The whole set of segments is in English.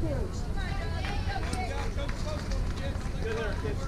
Good there, kids.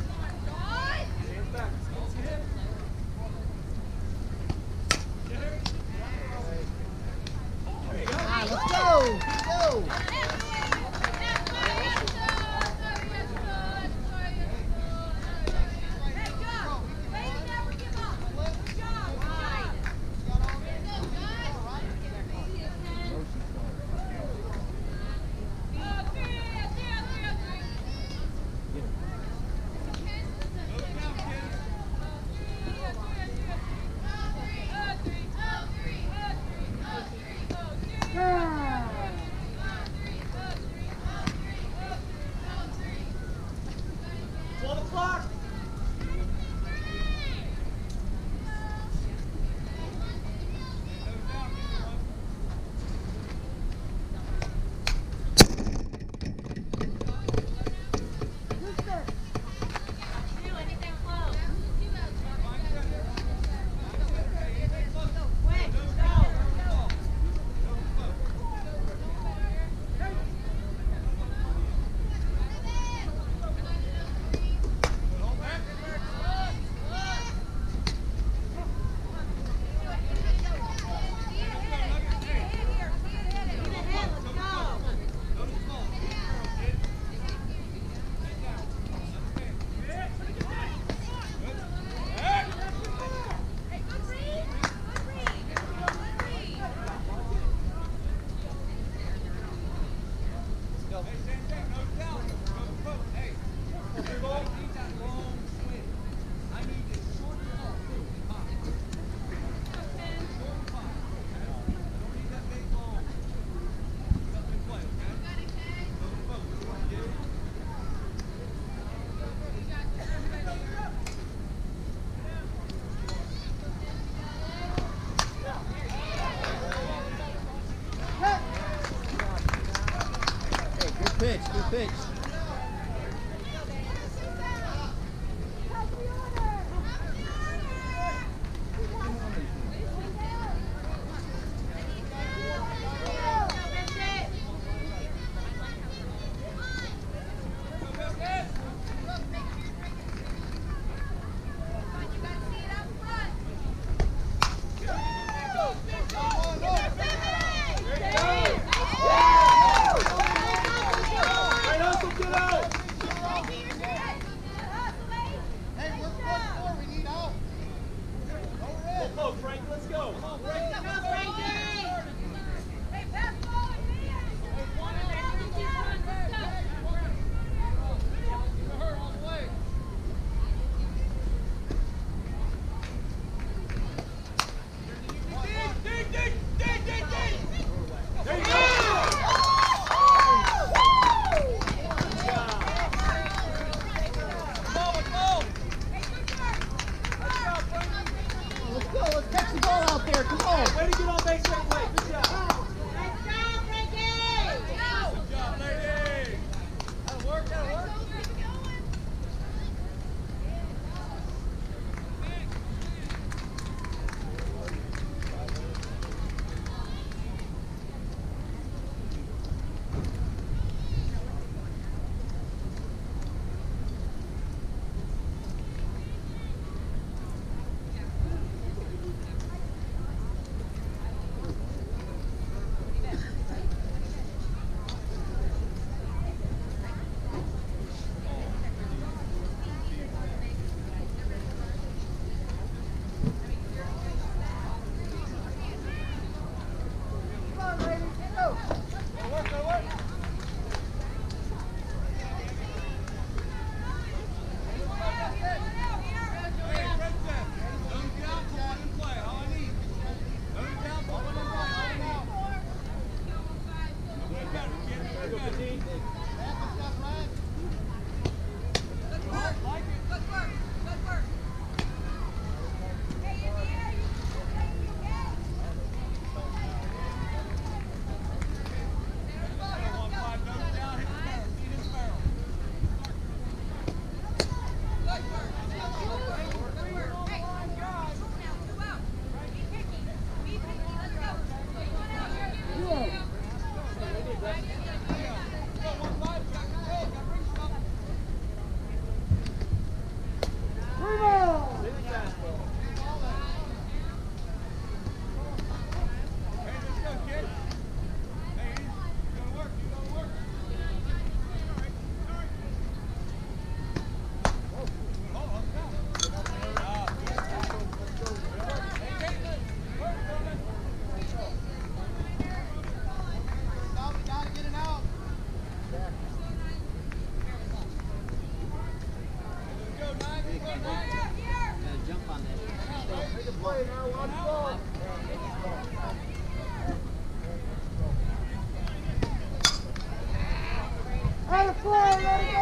Pitch, good pitch. play now. Watch ball. Out of play. Let it go.